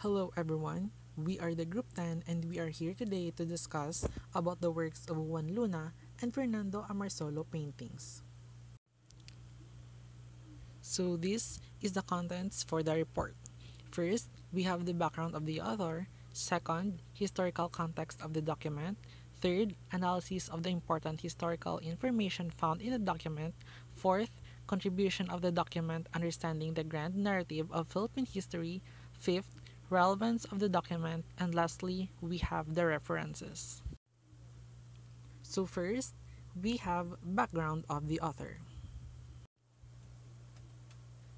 Hello everyone, we are the Group 10 and we are here today to discuss about the works of Juan Luna and Fernando Amorsolo paintings. So this is the contents for the report. First, we have the background of the author. Second, historical context of the document. Third, analysis of the important historical information found in the document. Fourth, contribution of the document understanding the grand narrative of Philippine history. Fifth, relevance of the document. And lastly, we have the references. So first, we have background of the author.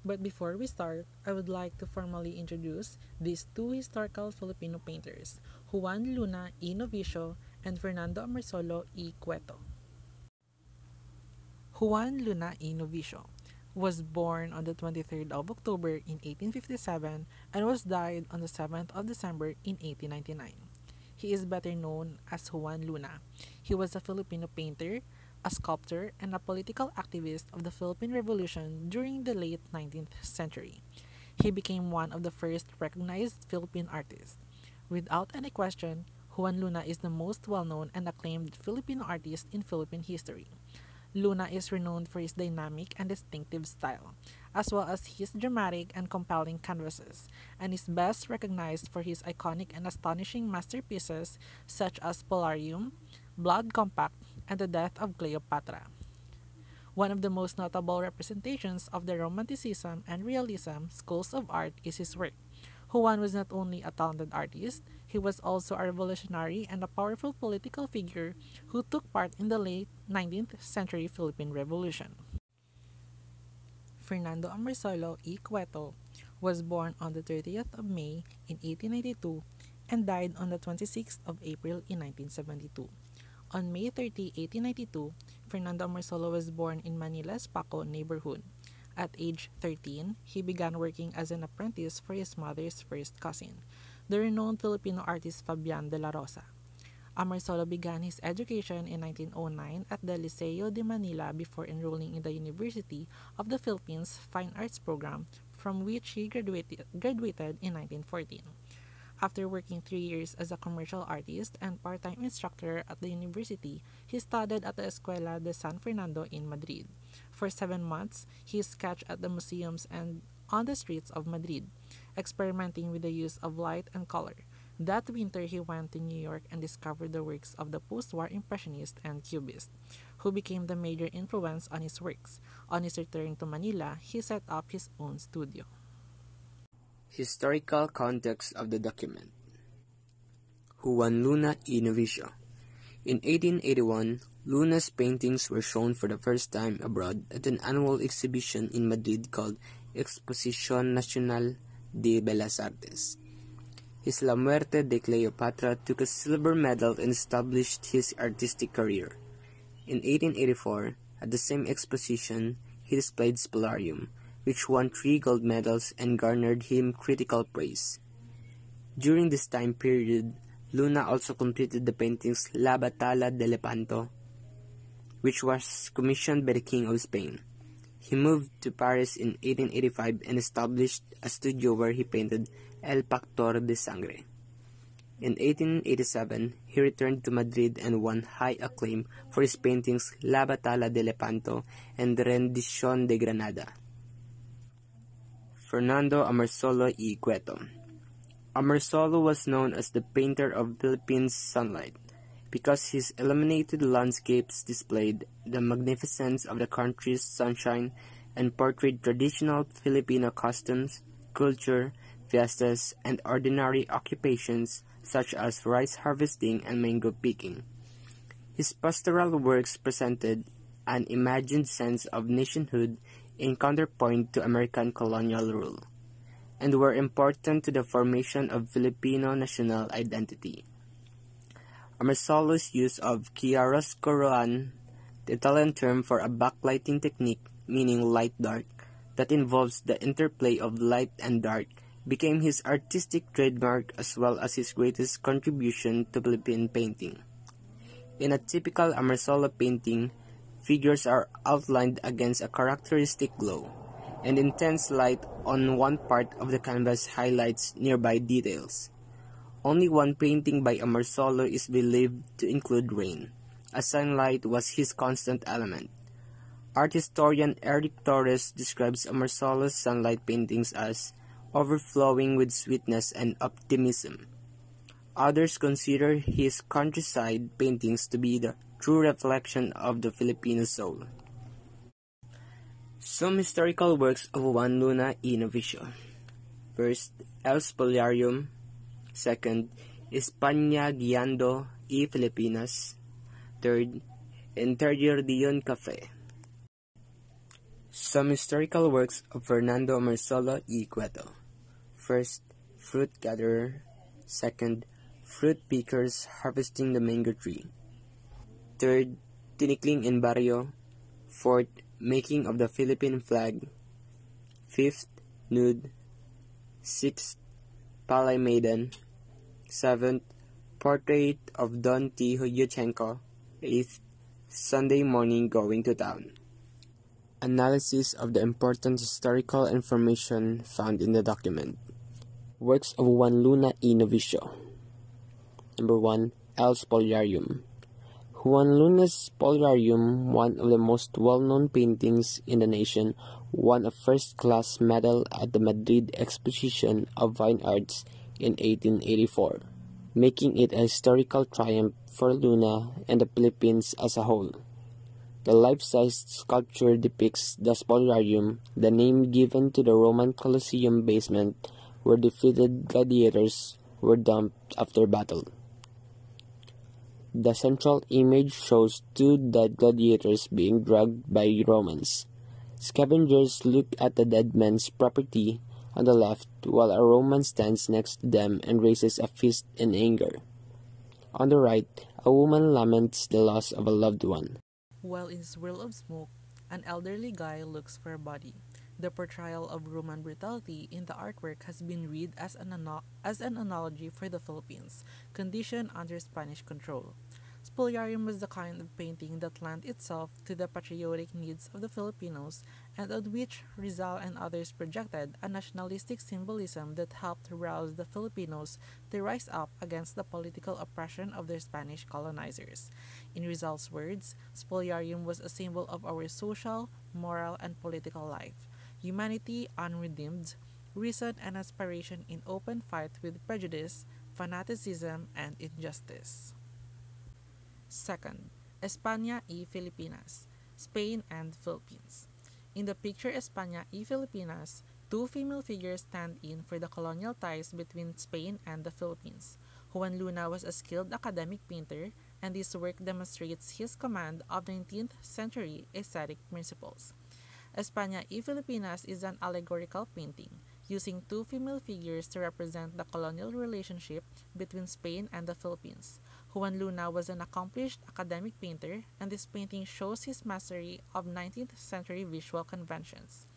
But before we start, I would like to formally introduce these two historical Filipino painters, Juan Luna y Novicio and Fernando Amorsolo y Cueto. Juan Luna y Novicio was born on the 23rd of October in 1857 and was died on the 7th of December in 1899. He is better known as Juan Luna. He was a Filipino painter, a sculptor, and a political activist of the Philippine Revolution during the late 19th century. He became one of the first recognized Philippine artists. Without any question, Juan Luna is the most well-known and acclaimed Filipino artist in Philippine history. Luna is renowned for his dynamic and distinctive style, as well as his dramatic and compelling canvases, and is best recognized for his iconic and astonishing masterpieces such as Spoliarium, Blood Compact, and the death of Cleopatra. One of the most notable representations of the Romanticism and Realism schools of art is his work. Juan was not only a talented artist, he was also a revolutionary and a powerful political figure who took part in the late 19th century Philippine Revolution. Fernando Amorsolo y Cueto was born on the 30th of May in 1892 and died on the 26th of April in 1972. On May 30, 1892, Fernando Amorsolo was born in Manila's Paco neighborhood. At age 13, he began working as an apprentice for his mother's first cousin, the renowned Filipino artist Fabian de la Rosa. Amorsolo began his education in 1909 at the Liceo de Manila before enrolling in the University of the Philippines Fine Arts Program, from which he graduated, graduated in 1914. After working three years as a commercial artist and part-time instructor at the university, he studied at the Escuela de San Fernando in Madrid. For seven months, he sketched at the museums and on the streets of Madrid, experimenting with the use of light and color. That winter, he went to New York and discovered the works of the post-war Impressionist and Cubist, who became the major influence on his works. On his return to Manila, he set up his own studio. Historical context of the document Juan Luna y Novicio In 1881, Luna's paintings were shown for the first time abroad at an annual exhibition in Madrid called Exposición Nacional de Bellas Artes. His La Muerte de Cleopatra took a silver medal and established his artistic career. In 1884, at the same exposition, he displayed Spoliarium, which won three gold medals and garnered him critical praise. During this time period, Luna also completed the paintings La Batalla de Lepanto, which was commissioned by the King of Spain. He moved to Paris in 1885 and established a studio where he painted El Pacto de Sangre. In 1887, he returned to Madrid and won high acclaim for his paintings La Batalla de Lepanto and Rendición de Granada. Fernando Amorsolo y Cueto Amorsolo was known as the painter of Philippines sunlight because his illuminated landscapes displayed the magnificence of the country's sunshine and portrayed traditional Filipino customs, culture, fiestas, and ordinary occupations such as rice harvesting and mango picking. His pastoral works presented an imagined sense of nationhood in counterpoint to American colonial rule, and were important to the formation of Filipino national identity. Amorsolo's use of chiaroscuroan, the Italian term for a backlighting technique meaning light-dark, that involves the interplay of light and dark, became his artistic trademark as well as his greatest contribution to Philippine painting. In a typical Amorsolo painting, figures are outlined against a characteristic glow. and intense light on one part of the canvas highlights nearby details. Only one painting by Amorsolo is believed to include rain, as sunlight was his constant element. Art historian Eric Torres describes Amorsolo's sunlight paintings as overflowing with sweetness and optimism. Others consider his countryside paintings to be the true reflection of the Filipino soul. Some historical works of Juan Luna y Novicio. First, El Spoliarium. Second, España Guiando y Filipinas. Third, Interior d'un Cafe. Some historical works of Fernando Amorsolo y Cueto. First, Fruit Gatherer. Second, Fruit Pickers Harvesting the Mango Tree. Third, Tinikling in Barrio. Fourth, Making of the Philippine Flag. Fifth, Nude. Sixth, Palay Maiden. Seventh, Portrait of Don T. Yuchengco. Eighth, Sunday Morning Going to Town. Analysis of the important historical information found in the document. Works of Juan Luna y Novicio. Number 1. El Spoliarium. Juan Luna's Spoliarium, one of the most well-known paintings in the nation, won a first-class medal at the Madrid Exposition of Fine Arts in 1884, making it a historical triumph for Luna and the Philippines as a whole. The life-sized sculpture depicts the Spoliarium, the name given to the Roman Colosseum basement where defeated gladiators were dumped after battle. The central image shows two dead gladiators being dragged by Romans. Scavengers look at the dead man's property on the left while a Roman stands next to them and raises a fist in anger. On the right, a woman laments the loss of a loved one. While in a Swirl of Smoke, an elderly guy looks for a body. The portrayal of Roman brutality in the artwork has been read as an, as an analogy for the Philippines, condition under Spanish control. Spoliarium was the kind of painting that lent itself to the patriotic needs of the Filipinos and on which Rizal and others projected a nationalistic symbolism that helped rouse the Filipinos to rise up against the political oppression of their Spanish colonizers. In Rizal's words, Spoliarium was a symbol of our social, moral, and political life humanity unredeemed, reason and aspiration in open fight with prejudice, fanaticism, and injustice. Second, España y Filipinas, Spain and Philippines. In the picture España y Filipinas, two female figures stand in for the colonial ties between Spain and the Philippines. Juan Luna was a skilled academic painter, and this work demonstrates his command of 19th century aesthetic principles. España y Filipinas is an allegorical painting, using two female figures to represent the colonial relationship between Spain and the Philippines. Juan Luna was an accomplished academic painter, and this painting shows his mastery of 19th century visual conventions.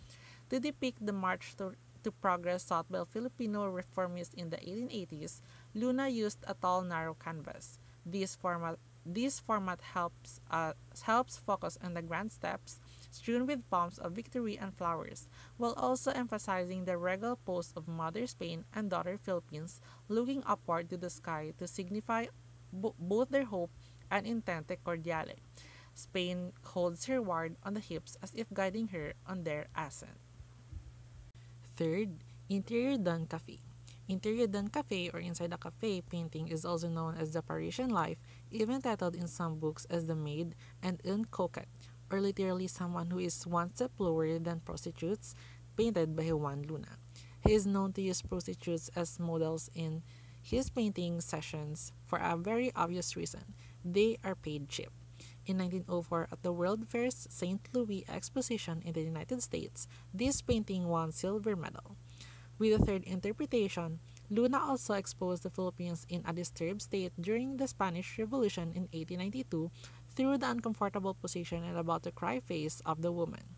To depict the march to, to progress sought by Filipino reformists in the 1880s, Luna used a tall, narrow canvas. This format, this format helps, uh, helps focus on the grand steps strewn with palms of victory and flowers, while also emphasizing the regal pose of Mother Spain and Daughter Philippines looking upward to the sky to signify bo- both their hope and entente cordiale. Spain holds her ward on the hips as if guiding her on their ascent. Third, Interior d'un Cafe. Interior d'un Cafe or Inside a Cafe painting is also known as the Parisian Life, even titled in some books as The Maid and Un Coquette, or literally someone who is one step lower than prostitutes, painted by Juan Luna. He is known to use prostitutes as models in his painting sessions for a very obvious reason. They are paid cheap. In 1904, at the World Fair's St. Louis Exposition in the United States, this painting won silver medal. With the third interpretation, Luna also exposed the Philippines in a disturbed state during the Spanish Revolution in 1892 through the uncomfortable position and about to cry face of the woman.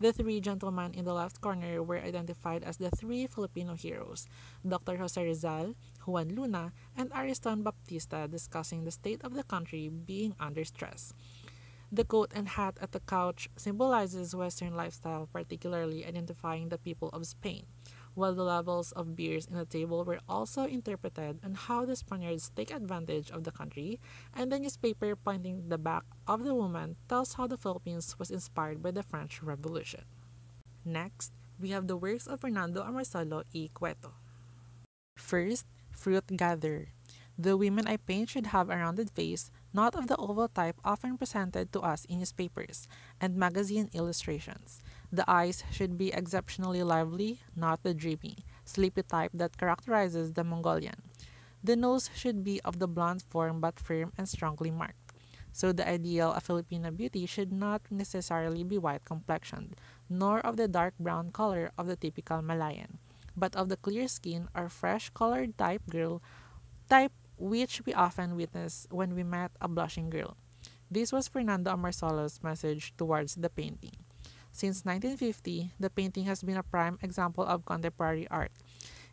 The three gentlemen in the left corner were identified as the three Filipino heroes, Dr. Jose Rizal, Juan Luna, and Ariston Bautista discussing the state of the country being under stress. The coat and hat at the couch symbolizes Western lifestyle, particularly identifying the people of Spain, while the levels of beers in the table were also interpreted on how the Spaniards take advantage of the country, and the newspaper pointing the back of the woman tells how the Philippines was inspired by the French Revolution. Next, we have the works of Fernando Amorsolo y Cueto. First, Fruit Gatherer. The women I paint should have a rounded face, not of the oval type often presented to us in newspapers and magazine illustrations. The eyes should be exceptionally lively, not the dreamy, sleepy type that characterizes the Mongolian. The nose should be of the blonde form but firm and strongly marked. So the ideal of Filipino beauty should not necessarily be white complexioned, nor of the dark brown color of the typical Malayan, but of the clear skin or fresh colored type girl type which we often witness when we met a blushing girl. This was Fernando Amorsolo's message towards the painting. Since 1950, the painting has been a prime example of contemporary art.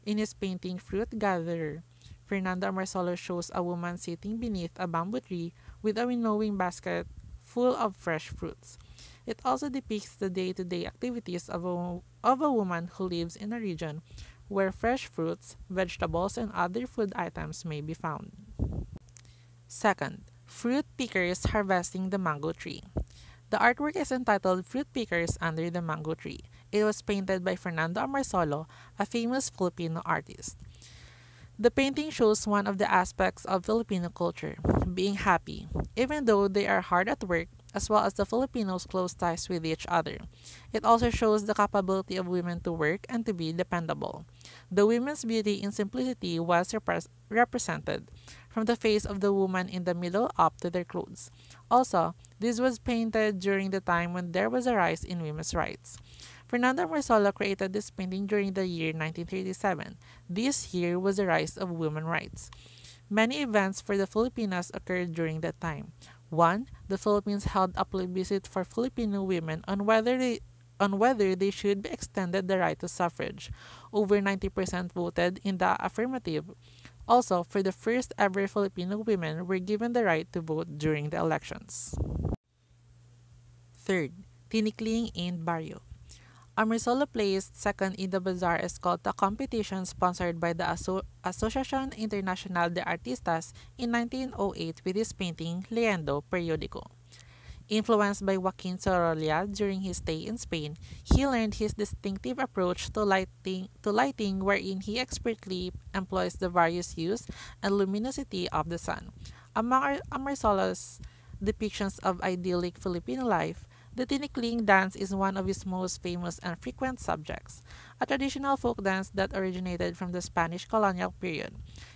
In his painting Fruit Gatherer, Fernando Amorsolo shows a woman sitting beneath a bamboo tree with a winnowing basket full of fresh fruits. It also depicts the day-to-day activities of a, of a woman who lives in a region where fresh fruits, vegetables, and other food items may be found. Second, fruit pickers harvesting the mango tree. The artwork is entitled Fruit Pickers Under the Mango Tree. It was painted by Fernando Amorsolo, a famous Filipino artist. The painting shows one of the aspects of Filipino culture, being happy. Even though they are hard at work, as well as the Filipinos' close ties with each other. It also shows the capability of women to work and to be dependable. The women's beauty in simplicity was repre- represented, from the face of the woman in the middle up to their clothes. Also, this was painted during the time when there was a rise in women's rights. Fernando Amorsolo created this painting during the year 1937. This year was the rise of women's rights. Many events for the Filipinas occurred during that time. One, the Philippines held a plebiscite for Filipino women on whether they on whether they should be extended the right to suffrage. Over 90% voted in the affirmative. Also, for the first ever Filipino women were given the right to vote during the elections. Third, Tinikling in Barrio. Amorsolo placed second in the Bazaar Escolta competition sponsored by the Aso- Asociación Internacional de Artistas in 1908 with his painting Leyendo Periódico. Influenced by Joaquin Sorolla during his stay in Spain, he learned his distinctive approach to lighting, to lighting wherein he expertly employs the various hues and luminosity of the sun. Among Amorsolo's depictions of idyllic Filipino life, the tinikling dance is one of his most famous and frequent subjects, a traditional folk dance that originated from the Spanish colonial period.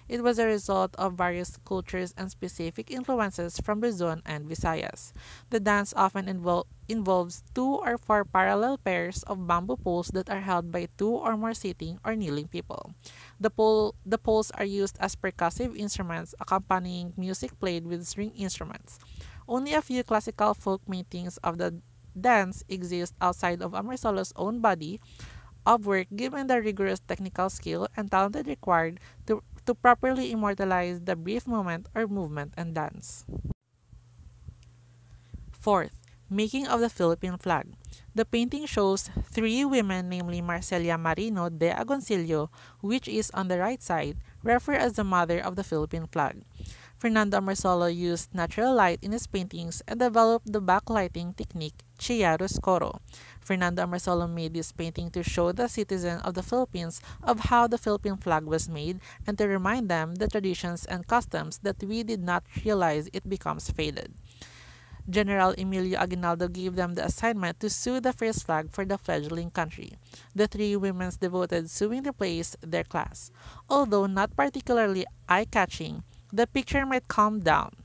It was a result of various cultures and specific influences from Luzon and Visayas. The dance often invol- involves two or four parallel pairs of bamboo poles that are held by two or more sitting or kneeling people. The, pole, the poles are used as percussive instruments accompanying music played with string instruments. Only a few classical folk meetings of the dance exist outside of Amorsolo's own body of work given the rigorous technical skill and talent required to, to properly immortalize the brief moment or movement and dance. Fourth, making of the Philippine flag. The painting shows three women, namely Marcela Marino de Agoncillo, which is on the right side, referred as the mother of the Philippine flag. Fernando Amorsolo used natural light in his paintings and developed the backlighting technique chiaroscuro. Fernando Amorsolo made this painting to show the citizens of the Philippines of how the Philippine flag was made and to remind them the traditions and customs that we did not realize it becomes faded. General Emilio Aguinaldo gave them the assignment to sew the first flag for the fledgling country. The three women devoted sewing the place their class. Although not particularly eye-catching, the picture might calm down.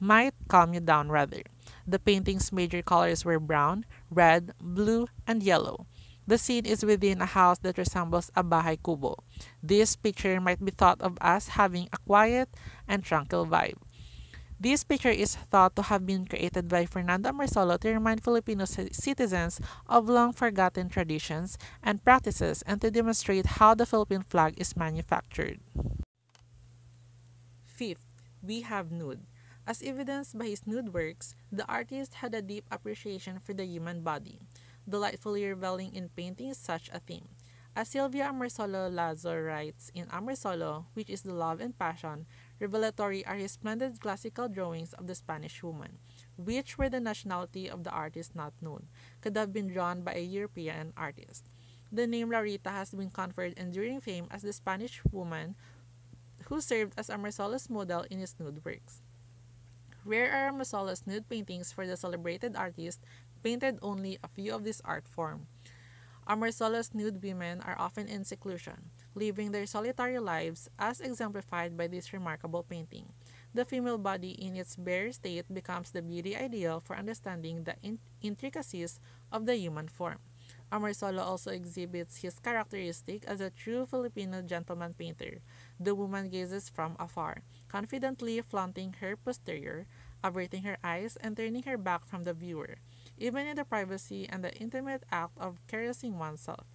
Might calm you down rather. The painting's major colors were brown, red, blue, and yellow. The scene is within a house that resembles a bahay kubo. This picture might be thought of as having a quiet and tranquil vibe. This picture is thought to have been created by Fernando Amorsolo to remind Filipino citizens of long forgotten traditions and practices and to demonstrate how the Philippine flag is manufactured. Fifth, we have nude. As evidenced by his nude works, the artist had a deep appreciation for the human body, delightfully reveling in painting such a theme. As Silvia Amorsolo Lazo writes in Amorsolo, which is the love and passion, revelatory are his splendid classical drawings of the Spanish woman, which were the nationality of the artist not known, could have been drawn by a European artist. The name Larita has been conferred enduring fame as the Spanish woman who served as Amorsolo's model in his nude works. Rare are Amorsolo's nude paintings for the celebrated artist, painted only a few of this art form. Amorsolo's nude women are often in seclusion, living their solitary lives as exemplified by this remarkable painting. The female body in its bare state becomes the beauty ideal for understanding the in- intricacies of the human form. Amorsolo also exhibits his characteristic as a true Filipino gentleman painter. The woman gazes from afar, confidently flaunting her posterior, averting her eyes, and turning her back from the viewer even in the privacy and the intimate act of caressing oneself.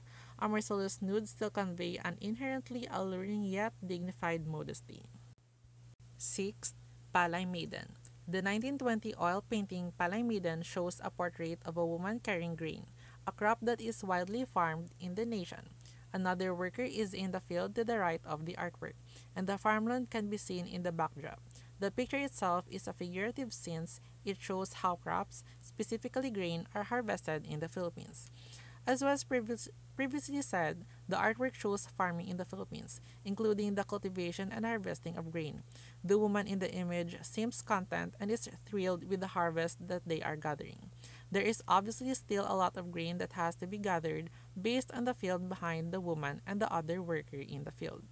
Amorsolo's nudes still convey an inherently alluring yet dignified modesty. 6. Palay Maiden The 1920 oil painting Palay Maiden shows a portrait of a woman carrying grain, a crop that is widely farmed in the nation. Another worker is in the field to the right of the artwork, and the farmland can be seen in the backdrop. The picture itself is a figurative since it shows how crops, specifically grain, are harvested in the Philippines. As was previous, previously said, the artwork shows farming in the Philippines, including the cultivation and harvesting of grain. The woman in the image seems content and is thrilled with the harvest that they are gathering. There is obviously still a lot of grain that has to be gathered based on the field behind the woman and the other worker in the field.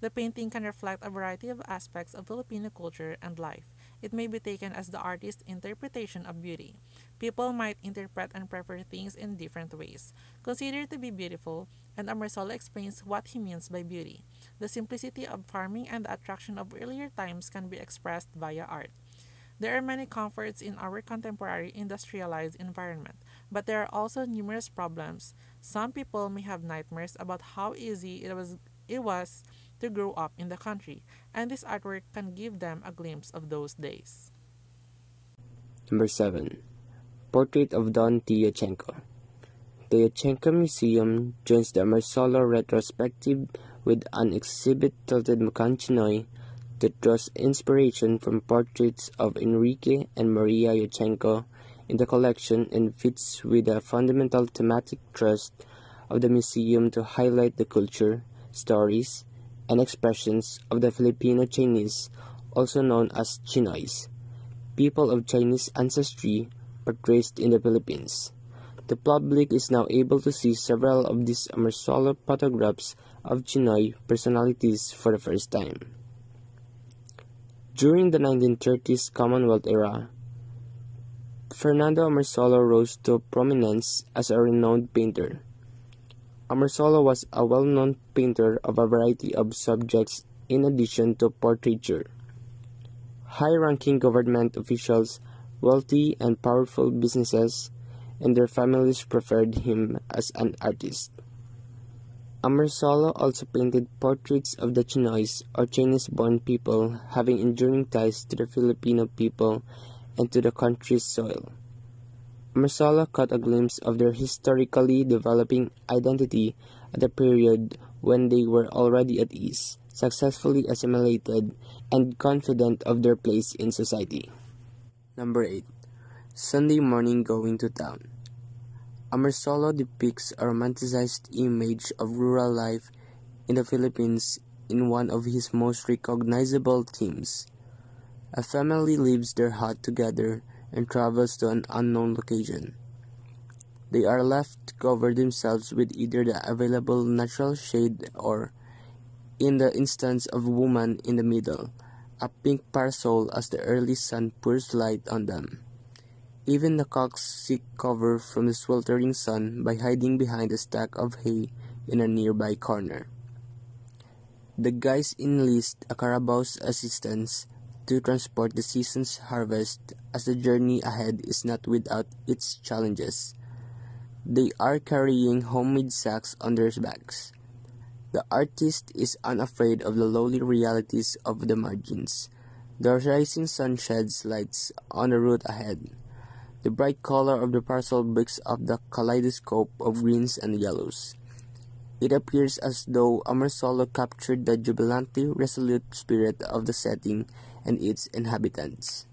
The painting can reflect a variety of aspects of Filipino culture and life. It may be taken as the artist's interpretation of beauty. People might interpret and prefer things in different ways. Considered to be beautiful, and Amorsolo explains what he means by beauty. The simplicity of farming and the attraction of earlier times can be expressed via art. There are many comforts in our contemporary industrialized environment, but there are also numerous problems. Some people may have nightmares about how easy it was it was to grow up in the country, and this artwork can give them a glimpse of those days. Number 7. Portrait of Don Teochenko. Yuchengco Museum joins the Amorsolo retrospective with an exhibit titled Mukhang that draws inspiration from portraits of Enrique and Maria Yuchengco in the collection and fits with the fundamental thematic thrust of the museum to highlight the culture, stories, and expressions of the Filipino Chinese, also known as Chinoys, people of Chinese ancestry but raised in the Philippines. The public is now able to see several of these Amorsolo photographs of Chinoy personalities for the first time. During the 1930s Commonwealth era, Fernando Amorsolo rose to prominence as a renowned painter. Amorsolo was a well-known painter of a variety of subjects in addition to portraiture. High-ranking government officials, wealthy and powerful businesses, and their families preferred him as an artist. Amorsolo also painted portraits of the Chinoys or Chinese-born people having enduring ties to the Filipino people and to the country's soil. Amorsolo caught a glimpse of their historically developing identity at a period when they were already at ease, successfully assimilated, and confident of their place in society. Number 8. Sunday Morning Going to Town Amorsolo depicts a romanticized image of rural life in the Philippines in one of his most recognizable themes. A family leaves their hut together and travels to an unknown location. They are left to cover themselves with either the available natural shade or, in the instance of a woman in the middle, a pink parasol as the early sun pours light on them. Even the cocks seek cover from the sweltering sun by hiding behind a stack of hay in a nearby corner. The guys enlist a Carabao's assistance to transport the season's harvest as the journey ahead is not without its challenges. They are carrying homemade sacks on their backs. The artist is unafraid of the lowly realities of the margins. The rising sun sheds lights on the route ahead. The bright color of the parcel breaks up the kaleidoscope of greens and yellows. It appears as though Amorsolo captured the jubilantly resolute spirit of the setting and its inhabitants.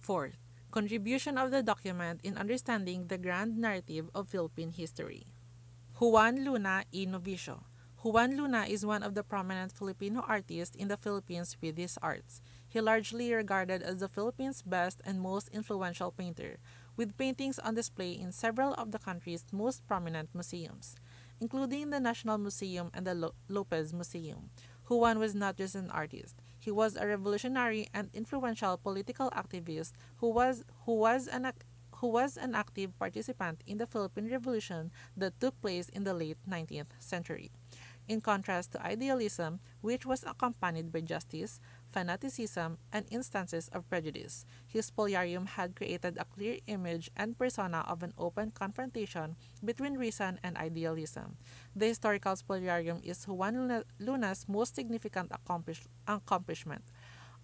Fourth, contribution of the document in understanding the grand narrative of Philippine history. Juan Luna y Novicio. Juan Luna is one of the prominent Filipino artists in the Philippines with his arts. He largely regarded as the Philippines' best and most influential painter, with paintings on display in several of the country's most prominent museums, including the National Museum and the Lo- Lopez Museum. Juan was not just an artist. He was a revolutionary and influential political activist who was who was an who was an active participant in the Philippine Revolution that took place in the late 19th century. In contrast to idealism, which was accompanied by justice, fanaticism, and instances of prejudice, his spoliarium had created a clear image and persona of an open confrontation between reason and idealism. The historical spoliarium is Juan Luna's most significant accomplish- accomplishment.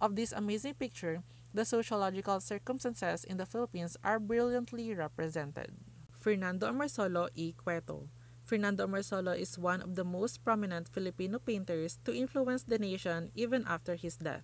Of this amazing picture, the sociological circumstances in the Philippines are brilliantly represented. Fernando Amorsolo y Cueto Fernando Amorsolo is one of the most prominent Filipino painters to influence the nation even after his death.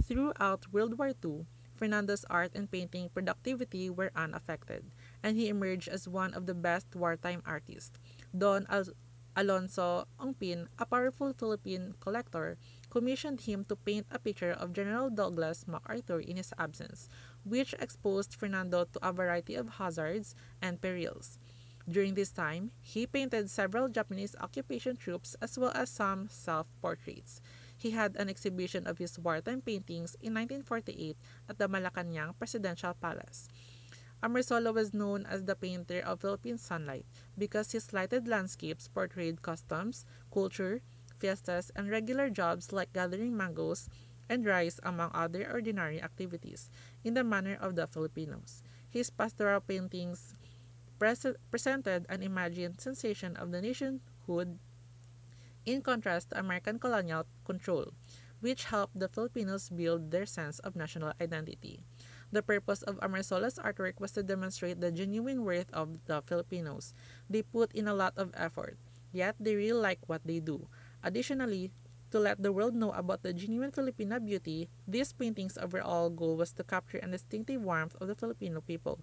Throughout World War II, Fernando's art and painting productivity were unaffected, and he emerged as one of the best wartime artists. Don Al- Alfonso Ongpin, a powerful Philippine collector, commissioned him to paint a picture of General Douglas MacArthur in his absence, which exposed Fernando to a variety of hazards and perils. During this time, he painted several Japanese occupation troops as well as some self-portraits. He had an exhibition of his wartime paintings in 1948 at the Malacanang Presidential Palace. Amorsolo was known as the painter of Philippine sunlight because his lighted landscapes portrayed customs, culture, fiestas, and regular jobs like gathering mangoes and rice among other ordinary activities in the manner of the Filipinos. His pastoral paintings pres- presented an imagined sensation of the nationhood in contrast to American colonial control, which helped the Filipinos build their sense of national identity. The purpose of Amorsolo's artwork was to demonstrate the genuine worth of the Filipinos. They put in a lot of effort, yet they really like what they do. Additionally, to let the world know about the genuine Filipina beauty, these paintings' overall goal was to capture a distinctive warmth of the Filipino people.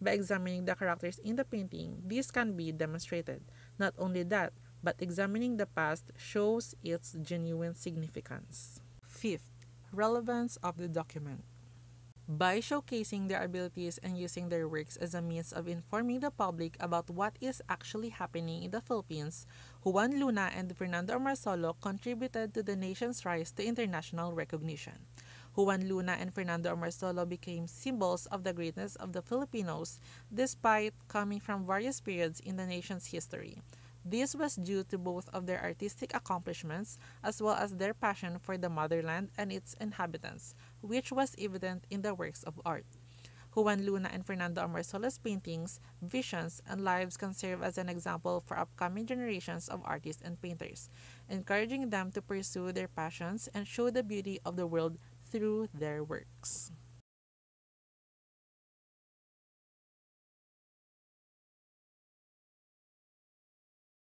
By examining the characters in the painting, this can be demonstrated. Not only that, but examining the past shows its genuine significance. Fifth, relevance of the document. By showcasing their abilities and using their works as a means of informing the public about what is actually happening in the Philippines, Juan Luna and Fernando Amorsolo contributed to the nation's rise to international recognition. Juan Luna and Fernando Amorsolo became symbols of the greatness of the Filipinos despite coming from various periods in the nation's history. This was due to both of their artistic accomplishments as well as their passion for the motherland and its inhabitants, which was evident in the works of art. Juan Luna and Fernando Amorsolo's paintings, visions, and lives can serve as an example for upcoming generations of artists and painters, encouraging them to pursue their passions and show the beauty of the world through their works.